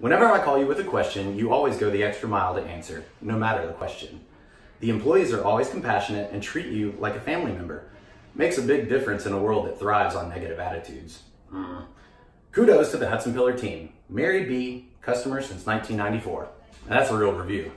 Whenever I call you with a question, you always go the extra mile to answer, no matter the question. The employees are always compassionate and treat you like a family member. Makes a big difference in a world that thrives on negative attitudes. Mm. Kudos to the Hutsenpiller team. Mary B, customer since 1994. And that's a real review.